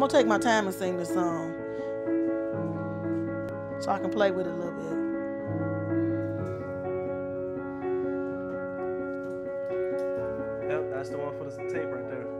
I'm gonna take my time and sing this song. So I can play with it a little bit. Yep, that's the one for the tape right there.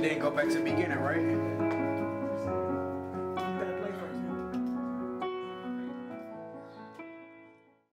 Then go back to the beginning, right?